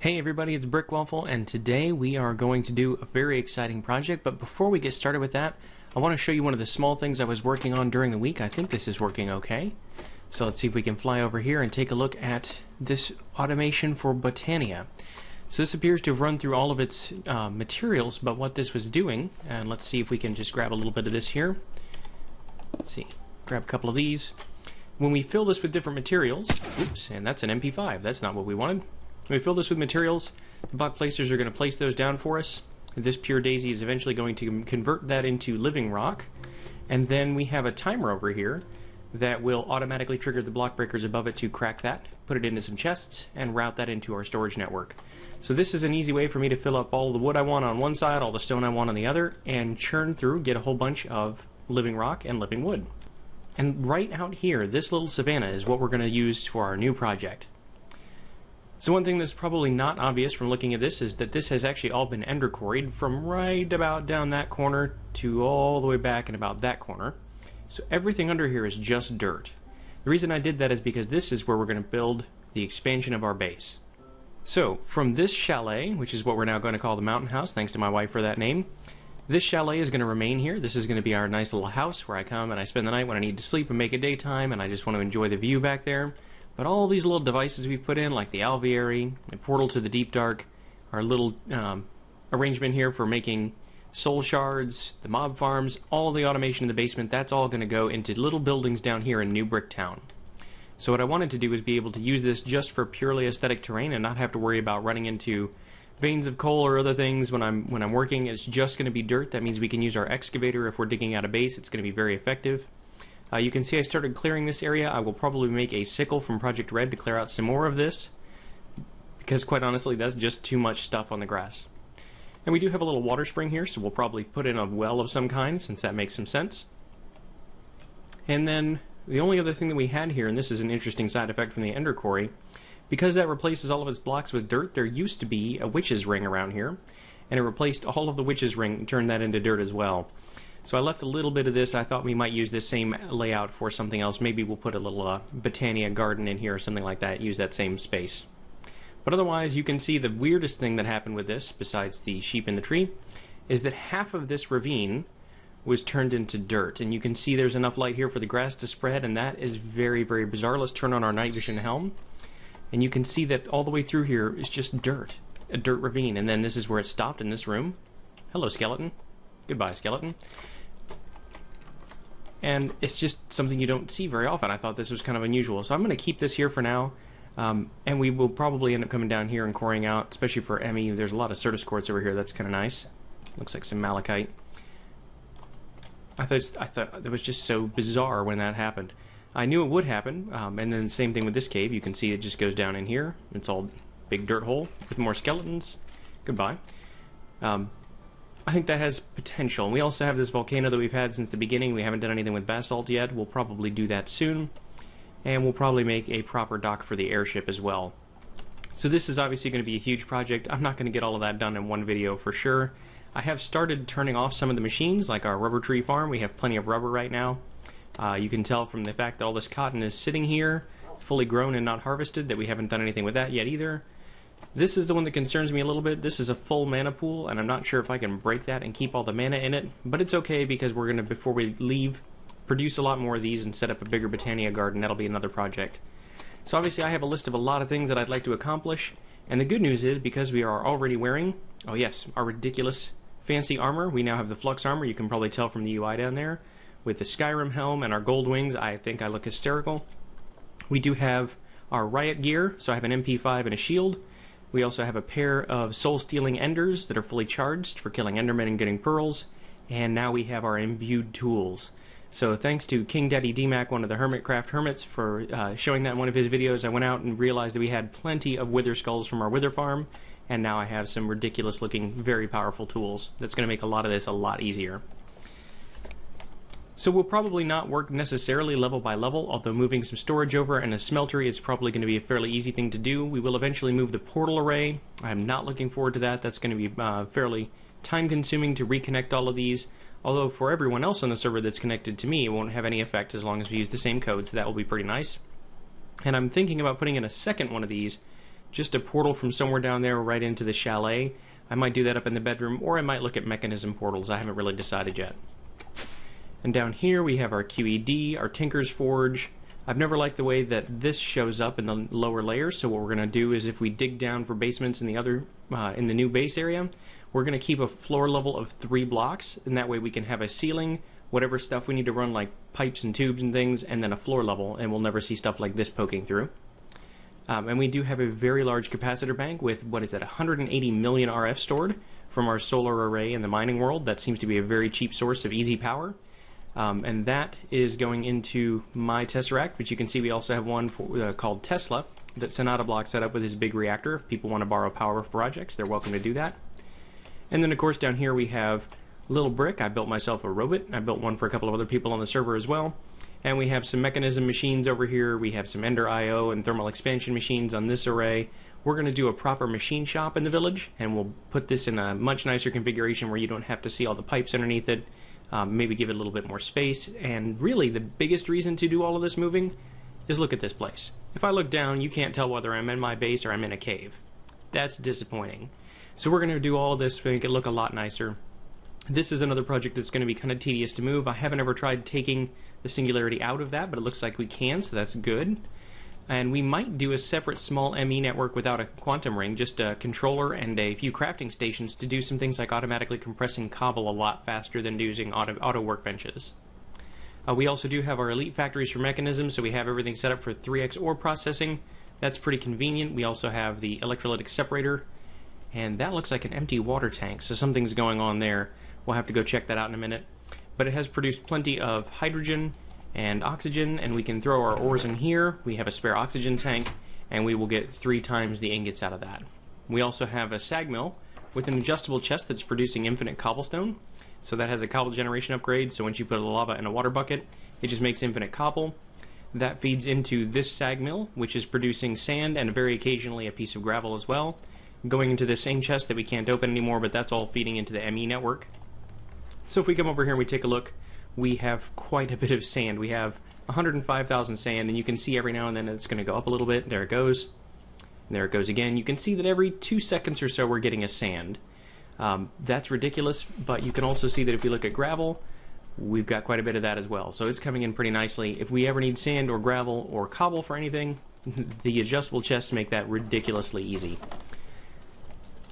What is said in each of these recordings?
Hey everybody, it's Brick Waffle, and today we are going to do a very exciting project. But before we get started with that, I want to show you one of the small things I was working on during the week. I think this is working okay. So let's see if we can fly over here and take a look at this automation for Botania. So this appears to have run through all of its uh, materials, but what this was doing, and let's see if we can just grab a little bit of this here. Let's see, grab a couple of these. When we fill this with different materials, oops, and that's an MP5, that's not what we wanted. When we fill this with materials, the block placers are going to place those down for us. This pure daisy is eventually going to convert that into living rock. And then we have a timer over here that will automatically trigger the block breakers above it to crack that, put it into some chests, and route that into our storage network. So this is an easy way for me to fill up all the wood I want on one side, all the stone I want on the other, and churn through, get a whole bunch of living rock and living wood. And right out here, this little savanna is what we're going to use for our new project. So one thing that's probably not obvious from looking at this is that this has actually all been ender quarried from right about down that corner to all the way back and about that corner. So everything under here is just dirt. The reason I did that is because this is where we're going to build the expansion of our base. So from this chalet, which is what we're now going to call the mountain house, thanks to my wife for that name, this chalet is going to remain here. This is going to be our nice little house where I come and I spend the night when I need to sleep and make it daytime and I just want to enjoy the view back there. But all these little devices we've put in, like the alveary, the portal to the deep dark, our little um, arrangement here for making soul shards, the mob farms, all the automation in the basement, that's all going to go into little buildings down here in New Brick Town. So what I wanted to do was be able to use this just for purely aesthetic terrain and not have to worry about running into veins of coal or other things when I'm when I'm working. It's just going to be dirt. That means we can use our excavator if we're digging out a base. It's going to be very effective. Uh, you can see I started clearing this area. I will probably make a sickle from Project Red to clear out some more of this, because quite honestly, that's just too much stuff on the grass. And we do have a little water spring here, so we'll probably put in a well of some kind, since that makes some sense. And then the only other thing that we had here, and this is an interesting side effect from the Ender Quarry, because that replaces all of its blocks with dirt, there used to be a witch's ring around here, and it replaced all of the witch's ring and turned that into dirt as well. So I left a little bit of this. I thought we might use this same layout for something else. Maybe we'll put a little uh, Botania garden in here or something like that, use that same space. But otherwise, you can see the weirdest thing that happened with this, besides the sheep in the tree, is that half of this ravine was turned into dirt. And you can see there's enough light here for the grass to spread, and that is very, very bizarre. Let's turn on our night vision helm. And you can see that all the way through here is just dirt, a dirt ravine. And then this is where it stopped in this room. Hello, skeleton. Goodbye, skeleton. And it's just something you don't see very often. I thought this was kind of unusual. So I'm going to keep this here for now. Um, and we will probably end up coming down here and coring out, especially for ME. There's a lot of Certus quartz over here. That's kind of nice. Looks like some malachite. I thought I thought it was just so bizarre when that happened. I knew it would happen, um, and then same thing with this cave. You can see it just goes down in here. It's all big dirt hole with more skeletons. Goodbye. Um, I think that has potential. And we also have this volcano that we've had since the beginning. We haven't done anything with basalt yet. We'll probably do that soon. And we'll probably make a proper dock for the airship as well. So this is obviously going to be a huge project. I'm not going to get all of that done in one video for sure. I have started turning off some of the machines, like our rubber tree farm. We have plenty of rubber right now. Uh, you can tell from the fact that all this cotton is sitting here, fully grown and not harvested, that we haven't done anything with that yet either. This is the one that concerns me a little bit. This is a full mana pool, and I'm not sure if I can break that and keep all the mana in it, but it's okay because we're going to, before we leave, produce a lot more of these and set up a bigger Botania garden. That'll be another project. So obviously I have a list of a lot of things that I'd like to accomplish, and the good news is because we are already wearing, oh yes, our ridiculous fancy armor. We now have the Flux armor, you can probably tell from the UI down there. With the Skyrim helm and our gold wings, I think I look hysterical. We do have our riot gear, so I have an MP5 and a shield. We also have a pair of soul stealing enders that are fully charged for killing endermen and getting pearls. And now we have our imbued tools. So thanks to King Daddy DMAC, one of the Hermitcraft Hermits, for uh, showing that in one of his videos. I went out and realized that we had plenty of wither skulls from our wither farm, and now I have some ridiculous looking, very powerful tools. That's going to make a lot of this a lot easier. So we'll probably not work necessarily level by level, although moving some storage over and a smeltery is probably going to be a fairly easy thing to do. We will eventually move the portal array. I'm not looking forward to that. That's going to be uh, fairly time consuming to reconnect all of these. Although for everyone else on the server that's connected to me, it won't have any effect as long as we use the same code, so that will be pretty nice. And I'm thinking about putting in a second one of these, just a portal from somewhere down there right into the chalet. I might do that up in the bedroom, or I might look at Mekanism portals. I haven't really decided yet. And down here we have our QED, our Tinker's Forge. I've never liked the way that this shows up in the lower layers, so what we're going to do is if we dig down for basements in the other, uh, in the new base area, we're going to keep a floor level of three blocks, and that way we can have a ceiling, whatever stuff we need to run like pipes and tubes and things, and then a floor level, and we'll never see stuff like this poking through. Um, and we do have a very large capacitor bank with, what is that, 180 million RF stored from our solar array in the mining world. That seems to be a very cheap source of easy power. Um, and that is going into my Tesseract, but you can see we also have one for, uh, called Tesla that Sonata Block set up with his big reactor. If people want to borrow power for projects, they're welcome to do that. And then, of course, down here we have Little Brick. I built myself a robot. I built one for a couple of other people on the server as well. And we have some Mekanism machines over here. We have some Ender IO and thermal expansion machines on this array. We're going to do a proper machine shop in the village, and we'll put this in a much nicer configuration where you don't have to see all the pipes underneath it um, maybe give it a little bit more space. And really, the biggest reason to do all of this moving is look at this place. If I look down, you can't tell whether I'm in my base or I'm in a cave. That's disappointing. So we're going to do all of this to make it look a lot nicer. This is another project that's going to be kind of tedious to move. I haven't ever tried taking the singularity out of that, but it looks like we can, so that's good. And we might do a separate small ME network without a quantum ring, just a controller and a few crafting stations to do some things like automatically compressing cobble a lot faster than using auto, auto workbenches. Uh, we also do have our elite factories for Mekanisms, so we have everything set up for 3x ore processing. That's pretty convenient. We also have the electrolytic separator, and that looks like an empty water tank, so something's going on there. We'll have to go check that out in a minute. But it has produced plenty of hydrogen and oxygen, and we can throw our ores in here. We have a spare oxygen tank, and we will get three times the ingots out of that. We also have a sag mill with an adjustable chest that's producing infinite cobblestone. So that has a cobble generation upgrade, so once you put a lava in a water bucket, it just makes infinite cobble. That feeds into this sag mill, which is producing sand and very occasionally a piece of gravel as well. Going into the same chest that we can't open anymore, but that's all feeding into the ME network. So if we come over here and we take a look, we have quite a bit of sand. We have 105,000 sand, and you can see every now and then it's going to go up a little bit. There it goes. And there it goes again. You can see that every two seconds or so we're getting a sand. Um, that's ridiculous, but you can also see that if you look at gravel, we've got quite a bit of that as well. So it's coming in pretty nicely. If we ever need sand or gravel or cobble for anything, the adjustable chests make that ridiculously easy.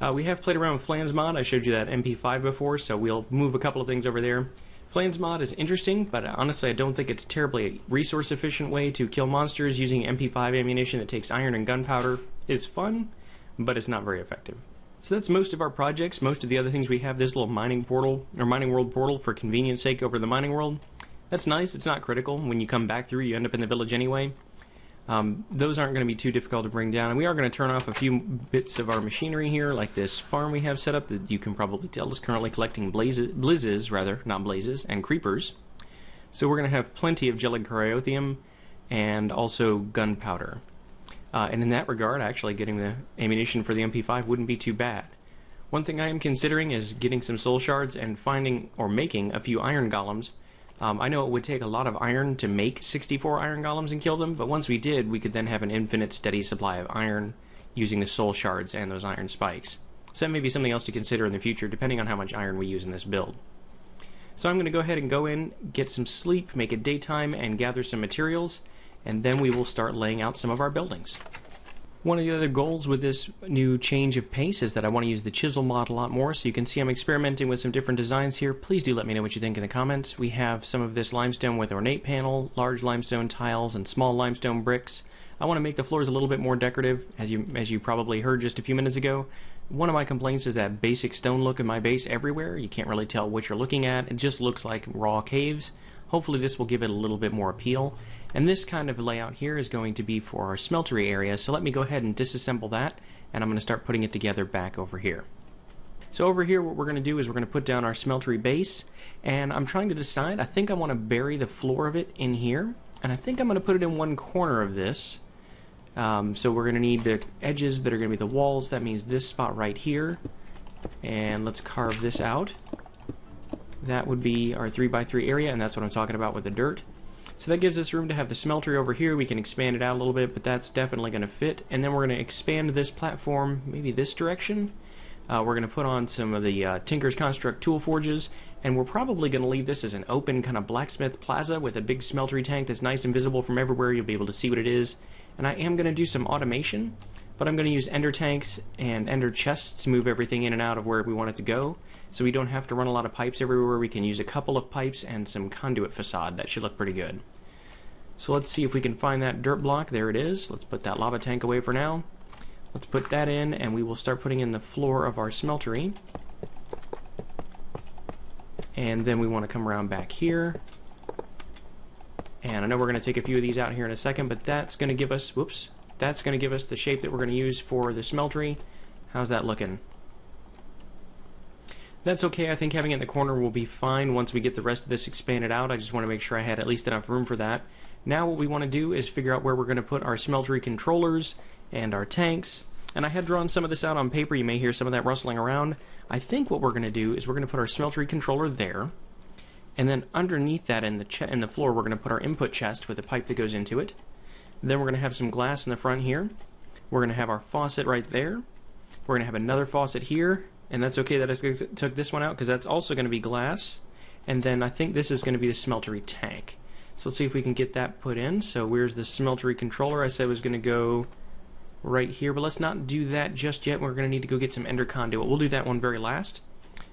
Uh, we have played around with Flans mod. I showed you that MP5 before, so we'll move a couple of things over there. Flans mod is interesting, but honestly, I don't think it's terribly resource efficient way to kill monsters using MP5 ammunition that takes iron and gunpowder. It's fun, but it's not very effective. So that's most of our projects. Most of the other things we have this little mining portal or mining world portal for convenience sake over the mining world. That's nice. It's not critical. When you come back through, you end up in the village anyway. Um, those aren't going to be too difficult to bring down. And we are going to turn off a few bits of our machinery here, like this farm we have set up that you can probably tell is currently collecting blazes, blizzes, rather, not blazes, and creepers. So we're going to have plenty of gelid cryotheum and also gunpowder. Uh, and in that regard, actually, getting the ammunition for the MP5 wouldn't be too bad. One thing I am considering is getting some soul shards and finding or making a few iron golems um, I know it would take a lot of iron to make 64 iron golems and kill them, but once we did, we could then have an infinite steady supply of iron using the soul shards and those iron spikes. So that may be something else to consider in the future, depending on how much iron we use in this build. So I'm going to go ahead and go in, get some sleep, make it daytime, and gather some materials, and then we will start laying out some of our buildings. One of the other goals with this new change of pace is that I want to use the chisel mod a lot more, so you can see I'm experimenting with some different designs here. Please do let me know what you think in the comments. We have some of this limestone with ornate panel, large limestone tiles, and small limestone bricks. I want to make the floors a little bit more decorative, as you, as you probably heard just a few minutes ago. One of my complaints is that basic stone look in my base everywhere. You can't really tell what you're looking at. It just looks like raw caves. Hopefully this will give it a little bit more appeal. And this kind of layout here is going to be for our smeltery area, so let me go ahead and disassemble that, and I'm going to start putting it together back over here. So over here what we're going to do is we're going to put down our smeltery base, and I'm trying to decide, I think I want to bury the floor of it in here, and I think I'm going to put it in one corner of this. Um, so we're going to need the edges that are going to be the walls, that means this spot right here, and let's carve this out. That would be our 3x3 area, and that's what I'm talking about with the dirt. So that gives us room to have the smeltery over here. We can expand it out a little bit, but that's definitely going to fit. And then we're going to expand this platform maybe this direction. Uh, we're going to put on some of the uh, Tinker's Construct tool forges, and we're probably going to leave this as an open kind of blacksmith plaza with a big smeltery tank that's nice and visible from everywhere. You'll be able to see what it is. And I am going to do some automation, but I'm going to use ender tanks and ender chests to move everything in and out of where we want it to go. So we don't have to run a lot of pipes everywhere. We can use a couple of pipes and some conduit facade. That should look pretty good. So let's see if we can find that dirt block. There it is. Let's put that lava tank away for now. Let's put that in, and we will start putting in the floor of our smeltery. And then we want to come around back here. And I know we're going to take a few of these out here in a second, but that's going to give us, whoops, that's going to give us the shape that we're going to use for the smeltery. How's that looking? That's okay, I think having it in the corner will be fine once we get the rest of this expanded out. I just want to make sure I had at least enough room for that. Now what we want to do is figure out where we're going to put our smeltery controllers and our tanks. And I had drawn some of this out on paper. You may hear some of that rustling around. I think what we're going to do is we're going to put our smeltery controller there. And then underneath that in the, in the floor, we're going to put our input chest with a pipe that goes into it. Then we're going to have some glass in the front here. We're going to have our faucet right there. We're going to have another faucet here. And that's okay that I took this one out because that's also going to be glass. And then I think this is going to be the smeltery tank. So let's see if we can get that put in. So where's the smeltery controller? I said was going to go right here, but let's not do that just yet. We're going to need to go get some ender conduit. We'll do that one very last.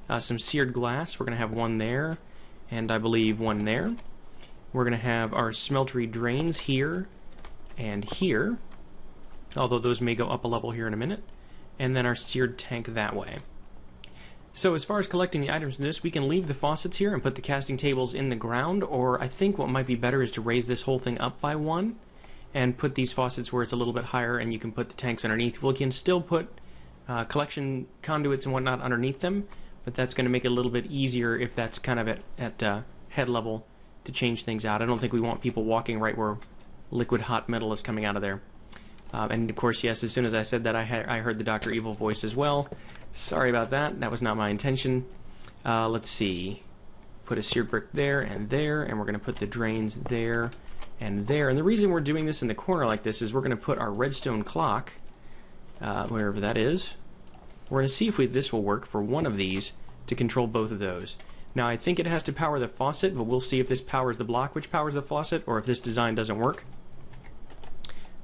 Uh, some seared glass. We're going to have one there, and I believe one there. We're going to have our smeltery drains here and here, although those may go up a level here in a minute, and then our seared tank that way. So as far as collecting the items in this, we can leave the faucets here and put the casting tables in the ground, or I think what might be better is to raise this whole thing up by one and put these faucets where it's a little bit higher and you can put the tanks underneath. We can still put uh, collection conduits and whatnot underneath them, but that's going to make it a little bit easier if that's kind of at, at uh, head level to change things out. I don't think we want people walking right where liquid hot metal is coming out of there. Uh, and of course, yes, as soon as I said that, I, ha- I heard the Dr. Evil voice as well. Sorry about that. That was not my intention. Uh, let's see. Put a seared brick there and there, and we're going to put the drains there and there. And the reason we're doing this in the corner like this is we're going to put our redstone clock, uh, wherever that is. We're going to see if we, this will work for one of these to control both of those. Now, I think it has to power the faucet, but we'll see if this powers the block which powers the faucet, or if this design doesn't work.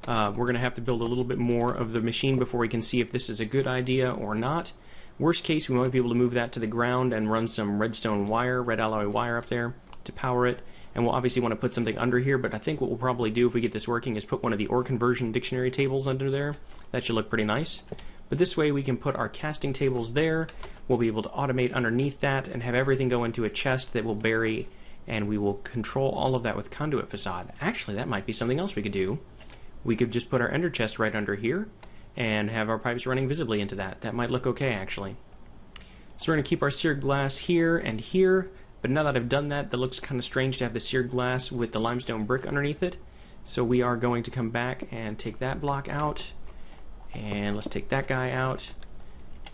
Uh, we're going to have to build a little bit more of the machine before we can see if this is a good idea or not. Worst case, we might be able to move that to the ground and run some redstone wire, red alloy wire up there to power it. And we'll obviously want to put something under here, but I think what we'll probably do if we get this working is put one of the ore conversion dictionary tables under there. That should look pretty nice. But this way we can put our casting tables there. We'll be able to automate underneath that and have everything go into a chest that will bury and we will control all of that with conduit facade. Actually, that might be something else we could do. We could just put our ender chest right under here and have our pipes running visibly into that. That might look okay, actually. So we're going to keep our seared glass here and here, but now that I've done that, that looks kind of strange to have the seared glass with the limestone brick underneath it. So we are going to come back and take that block out, and let's take that guy out.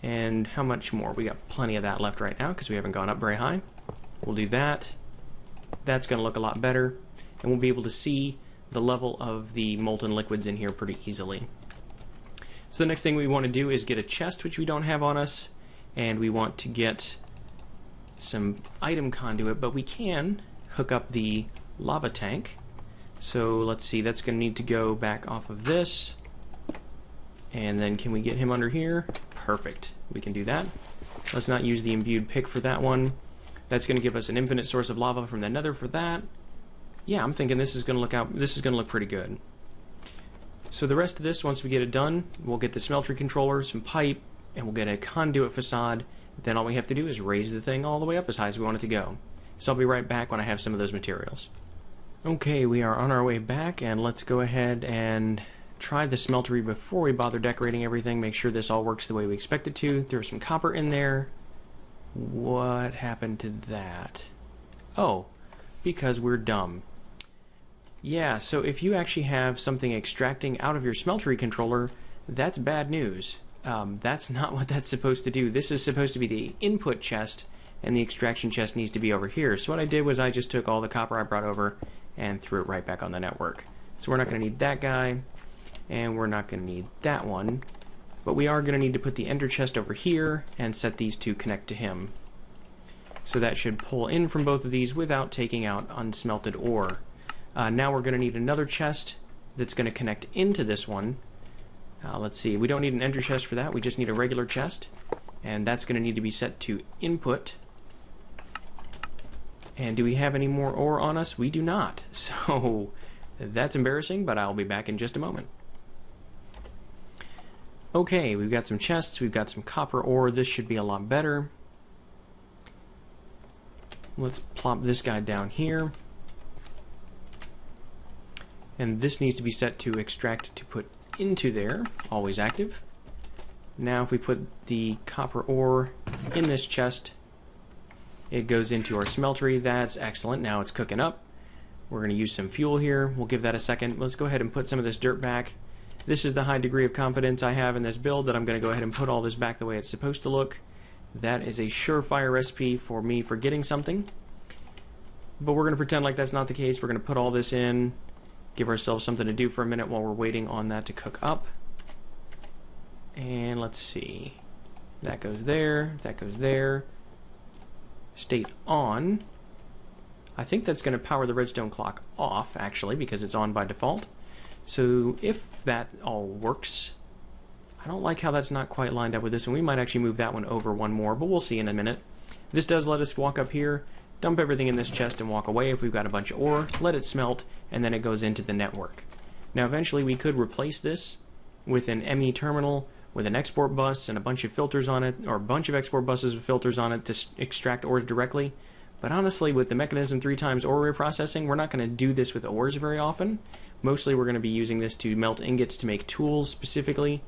And how much more? We got plenty of that left right now because we haven't gone up very high. We'll do that. That's going to look a lot better, and we'll be able to see the level of the molten liquids in here pretty easily. So the next thing we want to do is get a chest, which we don't have on us, and we want to get some item conduit, but we can hook up the lava tank. So let's see, that's going to need to go back off of this. And then can we get him under here? Perfect. We can do that. Let's not use the imbued pick for that one. That's going to give us an infinite source of lava from the nether for that. Yeah, I'm thinking this is going to look out. This is going to look pretty good. So the rest of this, once we get it done, we'll get the smeltery controller, some pipe, and we'll get a conduit facade. Then all we have to do is raise the thing all the way up as high as we want it to go. So I'll be right back when I have some of those materials. Okay, we are on our way back, and let's go ahead and try the smeltery before we bother decorating everything. Make sure this all works the way we expect it to. Throw some copper in there. What happened to that? Oh, because we're dumb. Yeah, so if you actually have something extracting out of your smeltery controller, that's bad news. Um, that's not what that's supposed to do. This is supposed to be the input chest, and the extraction chest needs to be over here. So what I did was I just took all the copper I brought over and threw it right back on the network. So we're not going to need that guy, and we're not going to need that one. But we are going to need to put the ender chest over here and set these to connect to him. So that should pull in from both of these without taking out unsmelted ore. Uh, now we're going to need another chest that's going to connect into this one. Uh, let's see, we don't need an ender chest for that, we just need a regular chest. And that's going to need to be set to input and do we have any more ore on us? We do not. So that's embarrassing, but I'll be back in just a moment. Okay, we've got some chests, we've got some copper ore. This should be a lot better. Let's plop this guy down here. And this needs to be set to extract to put into there, always active. Now if we put the copper ore in this chest, it goes into our smeltery. That's excellent. Now it's cooking up. We're going to use some fuel here. We'll give that a second. Let's go ahead and put some of this dirt back. This is the high degree of confidence I have in this build that I'm going to go ahead and put all this back the way it's supposed to look. That is a surefire recipe for me forgetting something. But we're going to pretend like that's not the case. We're going to put all this in, give ourselves something to do for a minute while we're waiting on that to cook up. And let's see. That goes there, that goes there state on. I think that's going to power the redstone clock off, actually, because it's on by default. So if that all works, I don't like how that's not quite lined up with this one. We might actually move that one over one more, but we'll see in a minute. This does let us walk up here, dump everything in this chest and walk away if we've got a bunch of ore, let it smelt, and then it goes into the network. Now eventually we could replace this with an ME terminal with an export bus and a bunch of filters on it, or a bunch of export buses with filters on it to extract ores directly. But honestly, with the Mekanism 3 times ore reprocessing, we're not going to do this with ores very often. Mostly we're going to be using this to melt ingots to make tools specifically,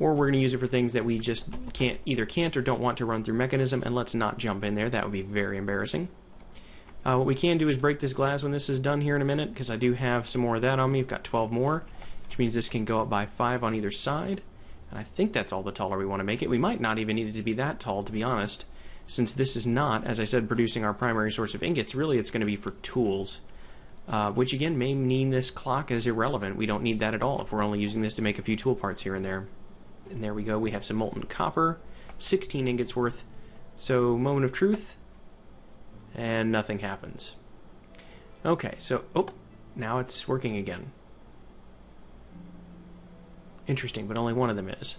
or we're going to use it for things that we just can't either can't or don't want to run through Mekanism, and let's not jump in there. That would be very embarrassing. Uh, what we can do is break this glass when this is done here in a minute, because I do have some more of that on me. I've got 12 more, which means this can go up by 5 on either side. And I think that's all the taller we want to make it. We might not even need it to be that tall, to be honest, since this is not, as I said, producing our primary source of ingots. Really, it's going to be for tools, uh, which again may mean this clock is irrelevant. We don't need that at all if we're only using this to make a few tool parts here and there. And there we go. We have some molten copper, 16 ingots worth. So, moment of truth, and nothing happens. Okay, so, oh, now it's working again. Interesting, but only one of them is.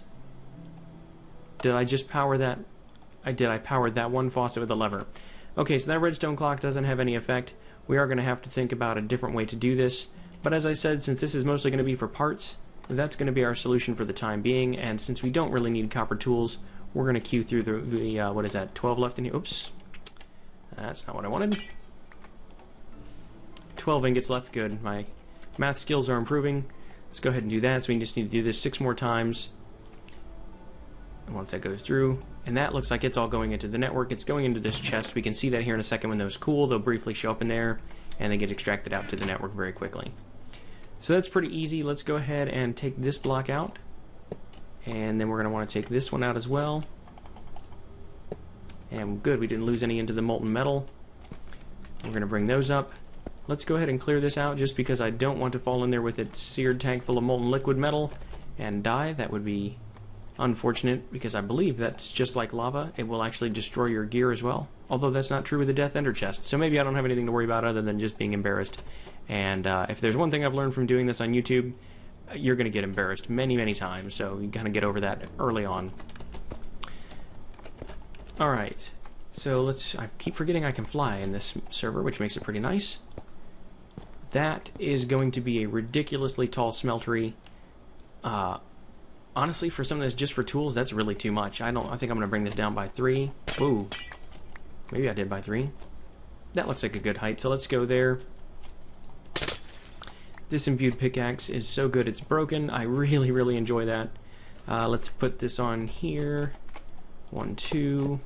Did I just power that? I did. I powered that one faucet with a lever. Okay, so that redstone clock doesn't have any effect. We are going to have to think about a different way to do this. But as I said, since this is mostly going to be for parts, that's going to be our solution for the time being. And since we don't really need copper tools, we're going to queue through the, the uh, what is that, 12 left in here. Oops. That's not what I wanted. 12 ingots left. Good. My math skills are improving. Let's go ahead and do that. So we just need to do this six more times. Once that goes through, and that looks like it's all going into the network. It's going into this chest. We can see that here in a second when those cool. They'll briefly show up in there, and they get extracted out to the network very quickly. So that's pretty easy. Let's go ahead and take this block out. And then we're going to want to take this one out as well. And good, we didn't lose any into the molten metal. We're going to bring those up. Let's go ahead and clear this out just because I don't want to fall in there with a seared tank full of molten liquid metal and die. That would be unfortunate because I believe that's just like lava. It will actually destroy your gear as well. Although that's not true with the Death Ender chest. So maybe I don't have anything to worry about other than just being embarrassed. And uh, if there's one thing I've learned from doing this on YouTube, you're going to get embarrassed many, many times. So you kind of get over that early on. Alright. So let's. I keep forgetting I can fly in this server, which makes it pretty nice. That is going to be a ridiculously tall smeltery. Uh, honestly, for something that's just for tools, that's really too much. I don't. I think I'm to bring this down by three. Ooh, maybe I did by three. That looks like a good height. So let's go there. This imbued pickaxe is so good it's broken. I really, really enjoy that. Uh, let's put this on here. One, two.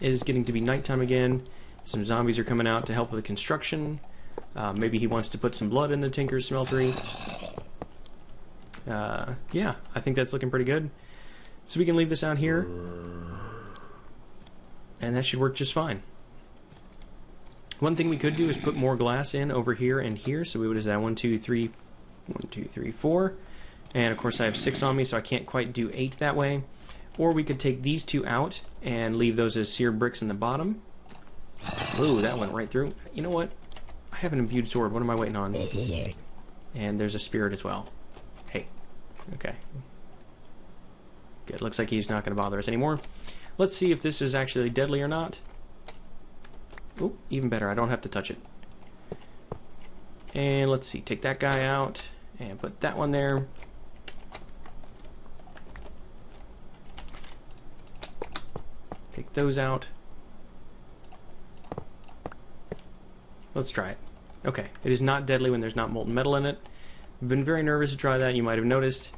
It is getting to be nighttime again. Some zombies are coming out to help with the construction. Uh, maybe he wants to put some blood in the Tinker's smeltery. Uh, yeah, I think that's looking pretty good. So we can leave this out here. And that should work just fine. One thing we could do is put more glass in over here and here. So we would have that one, two, three, one, two, three, four. And of course I have six on me, so I can't quite do eight that way. Or we could take these two out and leave those as seared bricks in the bottom. Ooh, that went right through. You know what? I have an imbued sword. What am I waiting on? And there's a spirit as well. Hey. Okay. Good. Looks like he's not going to bother us anymore. Let's see if this is actually deadly or not. Oh, even better. I don't have to touch it. And let's see. Take that guy out and put that one there. Take those out. Let's try it. Okay, it is not deadly when there's not molten metal in it. I've been very nervous to try that, you might have noticed,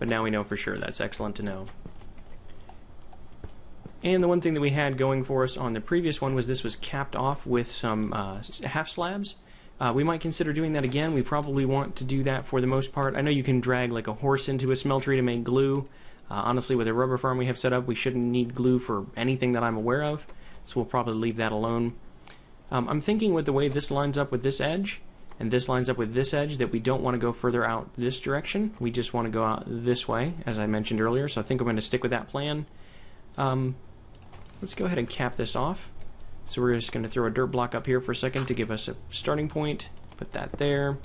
but now we know for sure. That's excellent to know. And the one thing that we had going for us on the previous one was this was capped off with some uh, half slabs. Uh, we might consider doing that again. We probably want to do that for the most part. I know you can drag like a horse into a smeltery to make glue. Uh, honestly, with a rubber farm we have set up, we shouldn't need glue for anything that I'm aware of, so we'll probably leave that alone. Um, I'm thinking with the way this lines up with this edge, and this lines up with this edge, that we don't want to go further out this direction. We just want to go out this way, as I mentioned earlier, so I think I'm going to stick with that plan. Um, let's go ahead and cap this off. So we're just going to throw a dirt block up here for a second to give us a starting point. Put that there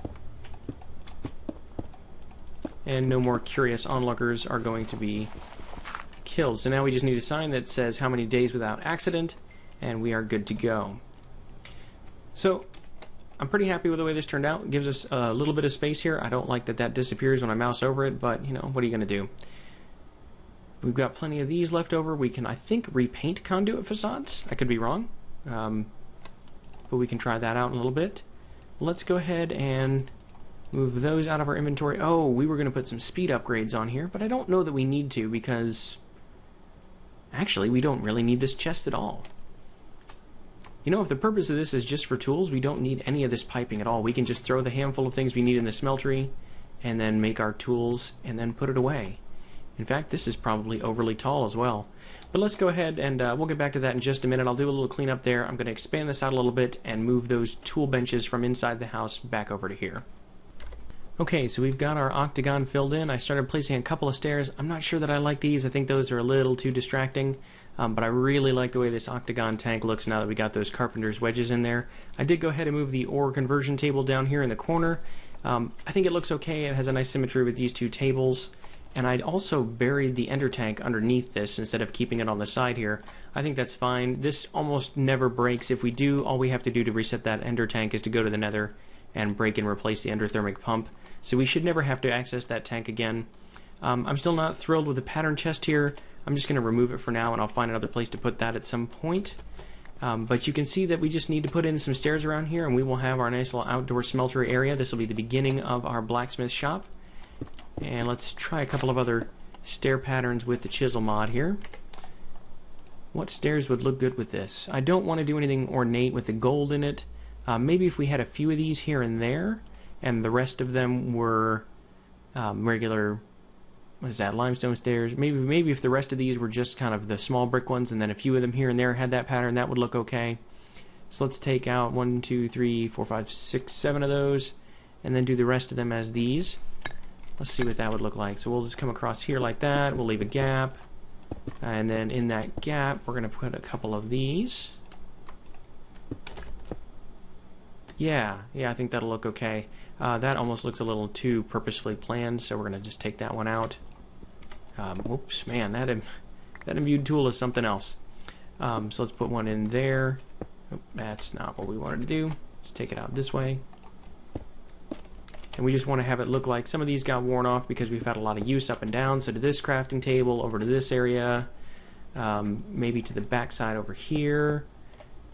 and no more curious onlookers are going to be killed. So now we just need a sign that says how many days without accident, and we are good to go. So I'm pretty happy with the way this turned out. It gives us a little bit of space here. I don't like that that disappears when I mouse over it, but you know, what are you going to do? We've got plenty of these left over. We can, I think, repaint conduit facades. I could be wrong, um, but we can try that out in a little bit. Let's go ahead and Move those out of our inventory. Oh, we were going to put some speed upgrades on here, but I don't know that we need to because actually we don't really need this chest at all. You know, if the purpose of this is just for tools, we don't need any of this piping at all. We can just throw the handful of things we need in the smeltery and then make our tools and then put it away. In fact, this is probably overly tall as well. But let's go ahead and uh, we'll get back to that in just a minute. I'll do a little cleanup there. I'm going to expand this out a little bit and move those tool benches from inside the house back over to here. Okay, so we've got our octagon filled in. I started placing a couple of stairs. I'm not sure that I like these. I think those are a little too distracting. Um, but I really like the way this octagon tank looks now that we got those carpenter's wedges in there. I did go ahead and move the ore conversion table down here in the corner. Um, I think it looks okay. It has a nice symmetry with these two tables. And I'd also buried the ender tank underneath this instead of keeping it on the side here. I think that's fine. This almost never breaks. If we do, all we have to do to reset that ender tank is to go to the nether and break and replace the endothermic pump. So we should never have to access that tank again. Um, I'm still not thrilled with the pattern chest here. I'm just going to remove it for now and I'll find another place to put that at some point. Um, but you can see that we just need to put in some stairs around here and we will have our nice little outdoor smeltery area. This will be the beginning of our blacksmith shop. And let's try a couple of other stair patterns with the chisel mod here. What stairs would look good with this? I don't want to do anything ornate with the gold in it. Uh, maybe if we had a few of these here and there, and the rest of them were um, regular. What is that? Limestone stairs. Maybe maybe if the rest of these were just kind of the small brick ones, and then a few of them here and there had that pattern, that would look okay. So let's take out one, two, three, four, five, six, seven of those, and then do the rest of them as these. Let's see what that would look like. So we'll just come across here like that. We'll leave a gap. And then in that gap, we're going to put a couple of these. Yeah, yeah, I think that'll look okay. Uh, that almost looks a little too purposefully planned, so we're going to just take that one out. Um, whoops, man, that, Im that imbued tool is something else. Um, so let's put one in there. Oh, that's not what we wanted to do. Let's take it out this way. And we just want to have it look like some of these got worn off because we've had a lot of use up and down. So to this crafting table, over to this area, um, maybe to the back side over here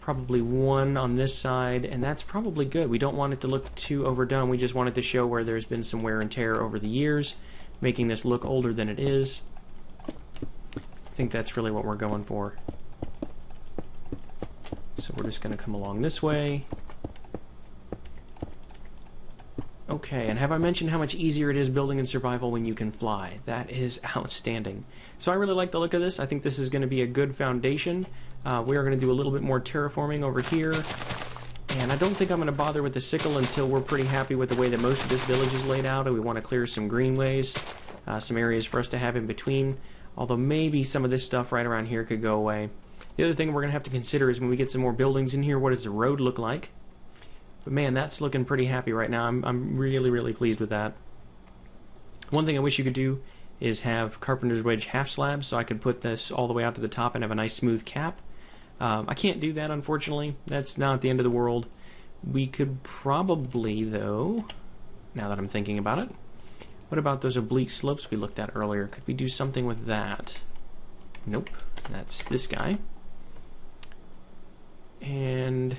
probably one on this side, and that's probably good. We don't want it to look too overdone. We just want it to show where there's been some wear and tear over the years, making this look older than it is. I think that's really what we're going for. So we're just going to come along this way. Okay, and have I mentioned how much easier it is building in survival when you can fly? That is outstanding. So I really like the look of this. I think this is going to be a good foundation. Uh, we are going to do a little bit more terraforming over here. And I don't think I'm going to bother with the sickle until we're pretty happy with the way that most of this village is laid out. And we want to clear some greenways, uh, some areas for us to have in between. Although maybe some of this stuff right around here could go away. The other thing we're going to have to consider is when we get some more buildings in here, what does the road look like? But man, that's looking pretty happy right now. I'm, I'm really, really pleased with that. One thing I wish you could do is have carpenter's wedge half slabs so I could put this all the way out to the top and have a nice smooth cap. Um, I can't do that, unfortunately. That's not the end of the world. We could probably, though, now that I'm thinking about it, what about those oblique slopes we looked at earlier? Could we do something with that? Nope, that's this guy. And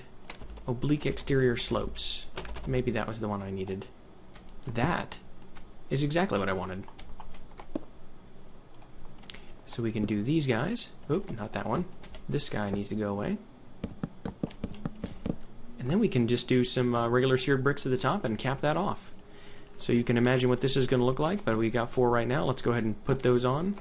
oblique exterior slopes. Maybe that was the one I needed. That is exactly what I wanted. So we can do these guys. Oop, not that one. This guy needs to go away. And then we can just do some uh, regular seared bricks at the top and cap that off. So you can imagine what this is going to look like, but we got four right now. Let's go ahead and put those on.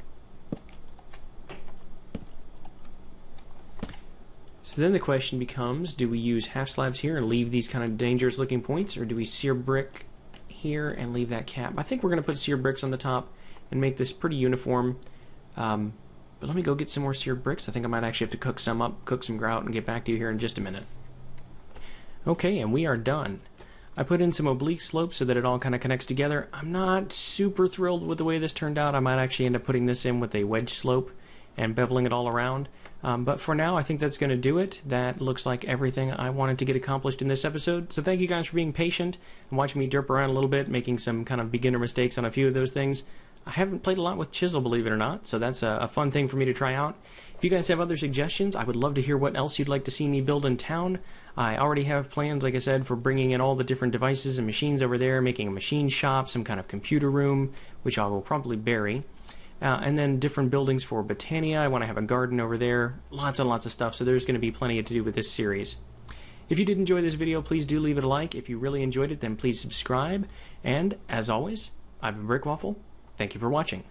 So then the question becomes, do we use half slabs here and leave these kind of dangerous looking points, or do we sear brick here and leave that cap? I think we're going to put sear bricks on the top and make this pretty uniform. Um, but let me go get some more seared bricks. I think I might actually have to cook some up, cook some grout, and get back to you here in just a minute. Okay, and we are done. I put in some oblique slopes so that it all kind of connects together. I'm not super thrilled with the way this turned out. I might actually end up putting this in with a wedge slope and beveling it all around. Um, but for now, I think that's going to do it. That looks like everything I wanted to get accomplished in this episode. So thank you guys for being patient and watching me derp around a little bit, making some kind of beginner mistakes on a few of those things. I haven't played a lot with Chisel, believe it or not, so that's a, a, fun thing for me to try out. If you guys have other suggestions, I would love to hear what else you'd like to see me build in town. I already have plans, like I said, for bringing in all the different devices and machines over there, making a machine shop, some kind of computer room, which I will probably bury. Uh, and then different buildings for Botania. I want to have a garden over there. Lots and lots of stuff, so there's going to be plenty to do with this series. If you did enjoy this video, please do leave it a like. If you really enjoyed it, then please subscribe. And, as always, I've been Brick Waffle. Thank you for watching.